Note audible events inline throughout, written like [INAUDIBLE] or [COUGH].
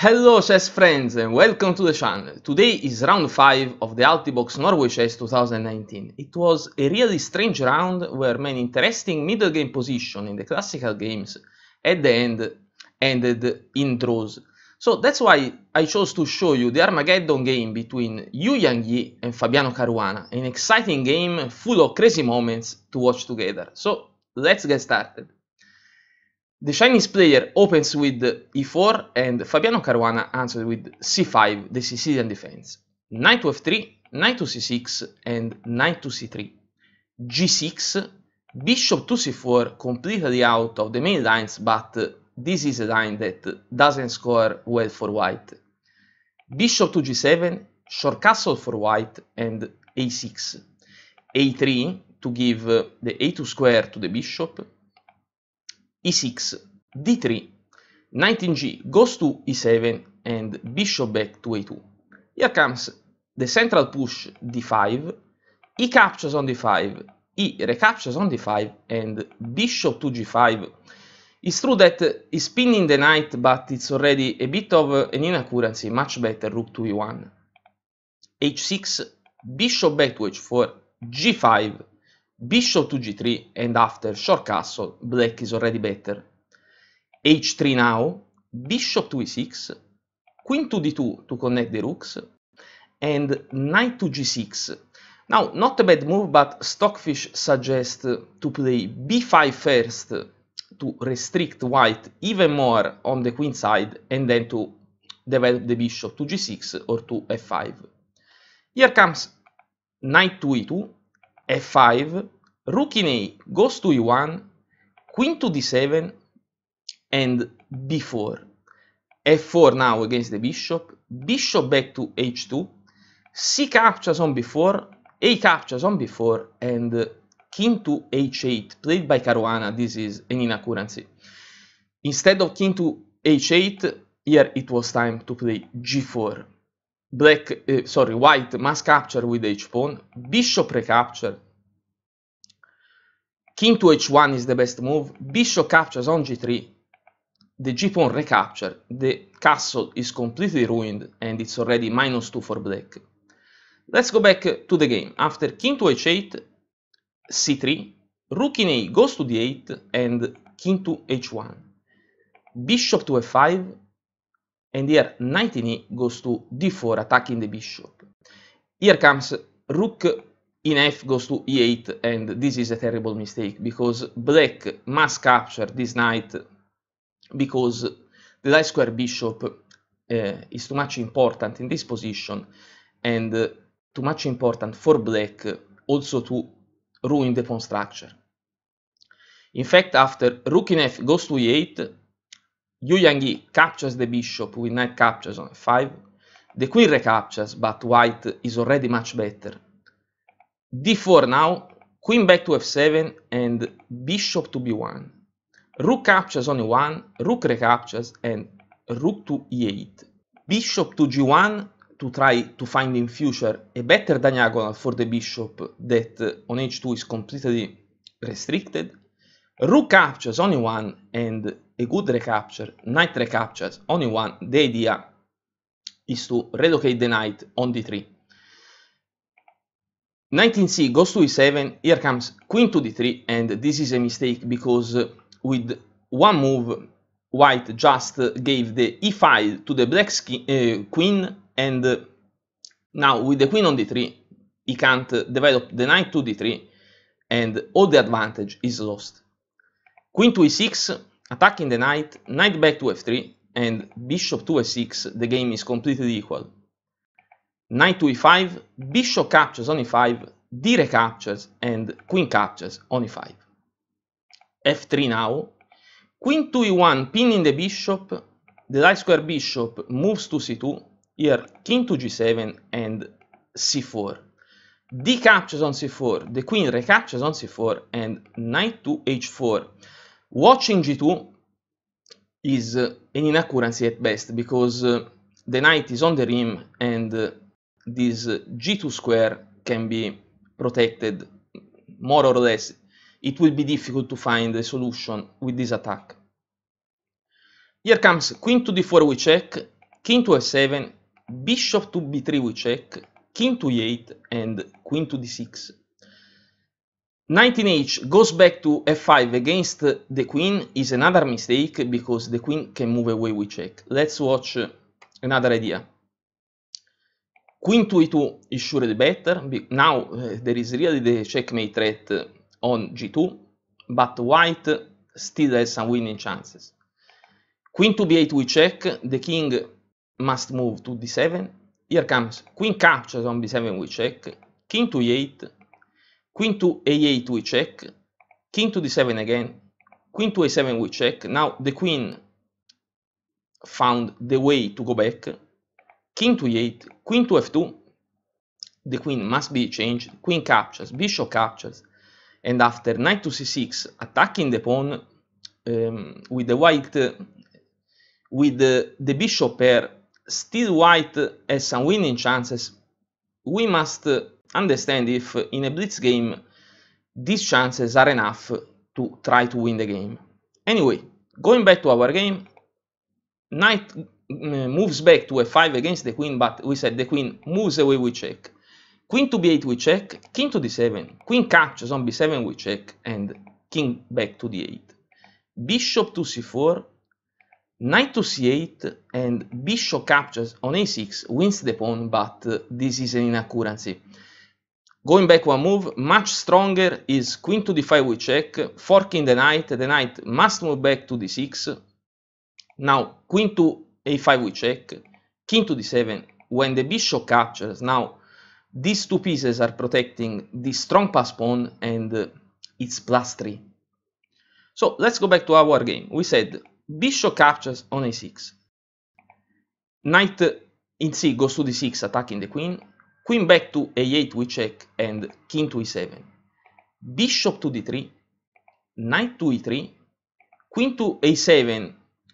Hello chess friends and welcome to the channel. Today is round 5 of the Altibox Norway Chess 2019. It was a really strange round where many interesting middle game positions in the classical games at the end ended in draws. So that's why I chose to show you the Armageddon game between Yu Yangyi and Fabiano Caruana, an exciting game full of crazy moments to watch together. So let's get started. The Chinese player opens with e4 and Fabiano Caruana answers with c5, the Sicilian defense. Knight to f3, knight to c6 and knight to c3. g6, bishop to c4 completely out of the main lines but this is a line that doesn't score well for white. Bishop to g7, short castle for white and a6. a3 to give the a2 square to the bishop e6, d3, knight in g goes to e7 and bishop back to a2. Here comes the central push d5, e captures on d5, e recaptures on d5 and bishop to g5. It's true that he's pinning the knight but it's already a bit of an inaccuracy, much better rook to e1. h6, bishop back to h4, g5, bishop to g3 and after short castle black is already better. H3 now bishop to e6 queen to d2 to connect the rooks and knight to g6 now not a bad move but stockfish suggests to play b5 first to restrict white even more on the queen side and then to develop the bishop to g6 or to f5 here comes knight to e2 f5, rook in a goes to e1, queen to d7, and b4. f4 now against the bishop, bishop back to h2, c captures on b4, a captures on b4, and king to h8, played by Caruana, this is an inaccuracy. Instead of king to h8, here it was time to play g4 black, uh, sorry, white must capture with h pawn, bishop recapture, king to h1 is the best move, bishop captures on g3, the g pawn recapture, the castle is completely ruined and it's already minus 2 for black. Let's go back to the game. After king to h8, c3, rook in a goes to d8 and king to h1. Bishop to f5, and here knight in e goes to d4 attacking the bishop. Here comes rook in f goes to e8 and this is a terrible mistake because black must capture this knight because the light square bishop uh, is too much important in this position and uh, too much important for black also to ruin the pawn structure. In fact, after rook in f goes to e8, Yu Yangyi captures the bishop with knight captures on f5. The queen recaptures, but white is already much better. d4 now, queen back to f7 and bishop to b1. Rook captures on e1, rook recaptures and rook to e8. Bishop to g1 to try to find in future a better diagonal for the bishop that on h2 is completely restricted. Rook captures on e1 and a good recapture, knight recaptures on e1, the idea is to relocate the knight on d3. Knight in c goes to e7, here comes queen to d3, and this is a mistake because with one move, white just gave the e file to the black uh, queen, and now with the queen on d3, he can't develop the knight to d3, and all the advantage is lost. Queen to e6, attacking the knight, knight back to f3, and bishop to f6, the game is completely equal. Knight to e5, bishop captures on e5, d recaptures, and queen captures on e5. f3 now, queen to e1 pinning the bishop, the light square bishop moves to c2, here king to g7 and c4. d captures on c4, the queen recaptures on c4, and knight to h4. Watching g2 is uh, an inaccuracy at best because uh, the knight is on the rim and uh, this g2 square can be protected more or less. It will be difficult to find a solution with this attack. Here comes queen to d4 we check, king to f7, bishop to b3 we check, king to e8, and queen to d6. Knight in h goes back to f5 against the queen is another mistake because the queen can move away with check. Let's watch another idea. Queen to e2 is surely better. Now uh, there is really the checkmate threat on g2, but white still has some winning chances. Queen to b8 we check, the king must move to d7. Here comes queen captures on b7 we check, king to e8, queen to a8 we check, king to d7 again, queen to a7 we check. Now the queen found the way to go back, king to e8, queen to f2, the queen must be changed, queen captures, bishop captures, and after knight to c6, attacking the pawn um, with the white, with the, the bishop pair, still white has some winning chances, we must understand if in a blitz game these chances are enough to try to win the game. Anyway, going back to our game, knight mm, moves back to f5 against the queen, but we said the queen moves away with check. Queen to b8 we check, king to d7, queen captures on b7 we check, and king back to d8. Bishop to c4, knight to c8, and bishop captures on a6 wins the pawn, but uh, this is an inaccuracy. Going back one move, much stronger is queen to d5 we check, forking the knight, the knight must move back to d6. Now queen to a5 we check, king to d7, when the bishop captures, now these two pieces are protecting the strong pass pawn and uh, it's plus 3. So let's go back to our game. We said bishop captures on a6. Knight in c goes to d6 attacking the queen. Queen back to a8 we check and king to e7. Bishop to d3, knight to e3, queen to a7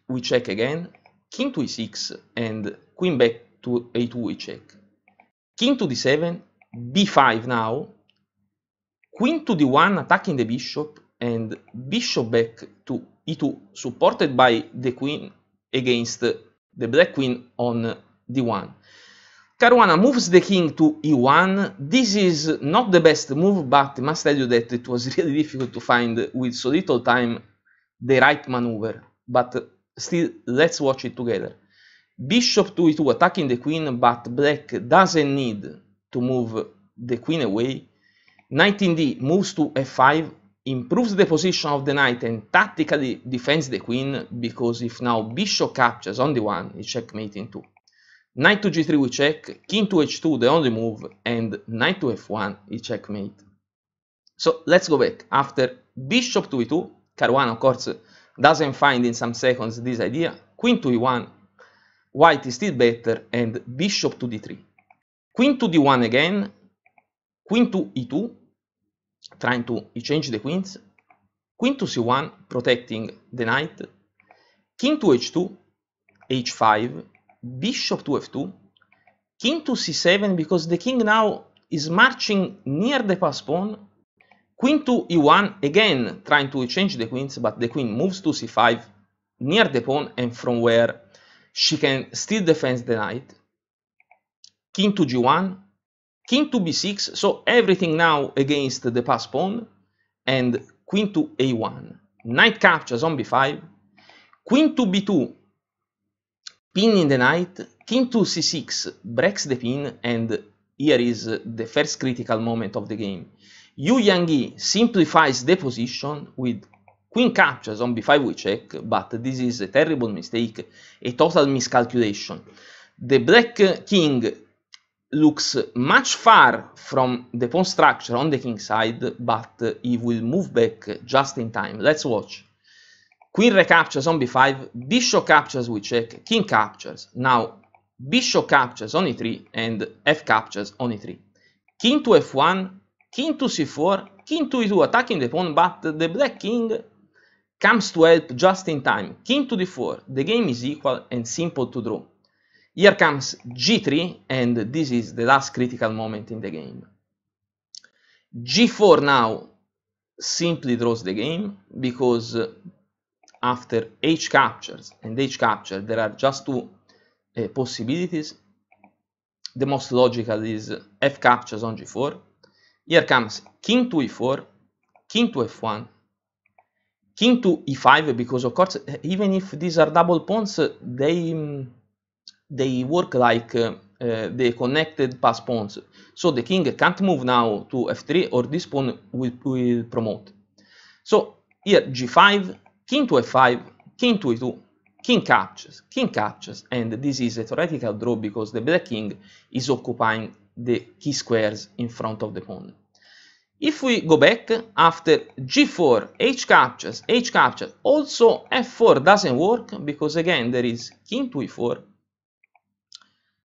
we check again, king to e6 and queen back to a2 we check. King to d7, b5 now, queen to d1 attacking the bishop and bishop back to e2 supported by the queen against the black queen on d1. Caruana moves the king to e1. This is not the best move, but I must tell you that it was [LAUGHS] really difficult to find with so little time the right maneuver. But still, let's watch it together. Bishop to e2 attacking the queen, but black doesn't need to move the queen away. Knight in d moves to f5, improves the position of the knight and tactically defends the queen, because if now bishop captures on d1, it's checkmate in 2. Knight to g3 we check, king to h2 the only move, and knight to f1 is checkmate. So let's go back. After bishop to e2, Caruana of course doesn't find in some seconds this idea, queen to e1, white is still better, and bishop to d3. Queen to d1 again, queen to e2, trying to exchange the queens, queen to c1, protecting the knight, king to h2, h5, bishop to f2, king to c7 because the king now is marching near the pass pawn, queen to e1 again trying to change the queens but the queen moves to c5 near the pawn and from where she can still defend the knight, king to g1, king to b6 so everything now against the pass pawn and queen to a1, knight captures on b5, queen to b2 Pinning the knight, king to c6 breaks the pin and here is the first critical moment of the game. Yu Yangyi simplifies the position with queen captures on b5 we check, but this is a terrible mistake, a total miscalculation. The black king looks much far from the pawn structure on the king side, but he will move back just in time. Let's watch. Queen recaptures on b5, bishop captures we check, king captures. Now bishop captures on e3 and f captures on e3. King to f1, king to c4, king to e2 attacking the pawn, but the black king comes to help just in time. King to d4, the game is equal and simple to draw. Here comes g3 and this is the last critical moment in the game. g4 now simply draws the game because after h captures and h capture there are just two uh, possibilities. The most logical is f captures on g4. Here comes king to e4, king to f1, king to e5 because of course even if these are double pawns they they work like uh, uh, the connected pass pawns so the king can't move now to f3 or this pawn will, will promote so here g5 king to f5 king to e2 king captures king captures and this is a theoretical draw because the black king is occupying the key squares in front of the pawn if we go back after g4, h captures, h captures, also f4 doesn't work because again there is king to e4,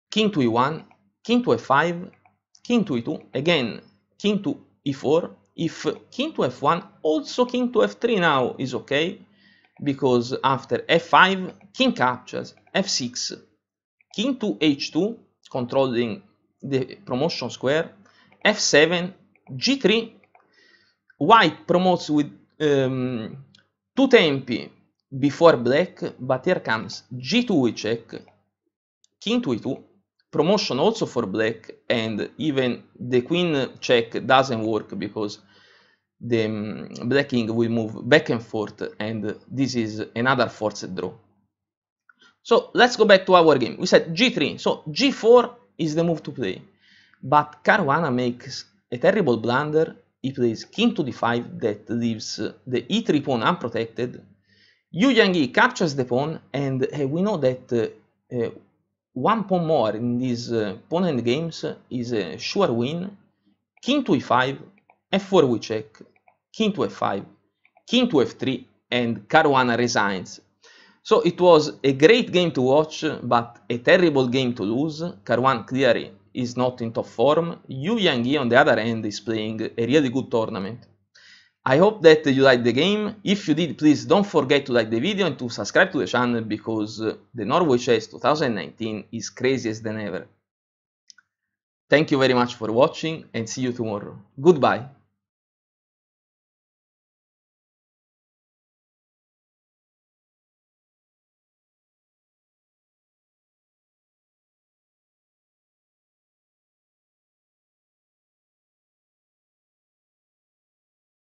king to e1, king to f5, king to e2, again king to e4, if king to f1, also king to f3 now is okay because after f5, king captures, f6, king to h2, controlling the promotion square, f7, g3 white promotes with um, two tempi before black but here comes g2 we check. King to e2 promotion also for black and even the queen check doesn't work because the um, black king will move back and forth and this is another forced draw. So let's go back to our game. We said g3 so g4 is the move to play. But caruana makes a terrible blunder, he plays king to d5 that leaves the e3 pawn unprotected. Yu Yangyi captures the pawn and uh, we know that uh, uh, one pawn more in these uh, pawn end games is a sure win. King to e5, f4 we check, king to f5, king to f3 and Caruana resigns. So it was a great game to watch but a terrible game to lose. Caruana clearly is not in top form, Yu Yangyi on the other hand is playing a really good tournament. I hope that you liked the game, if you did please don't forget to like the video and to subscribe to the channel because uh, the Norway Chess 2019 is craziest than ever. Thank you very much for watching and see you tomorrow. Goodbye.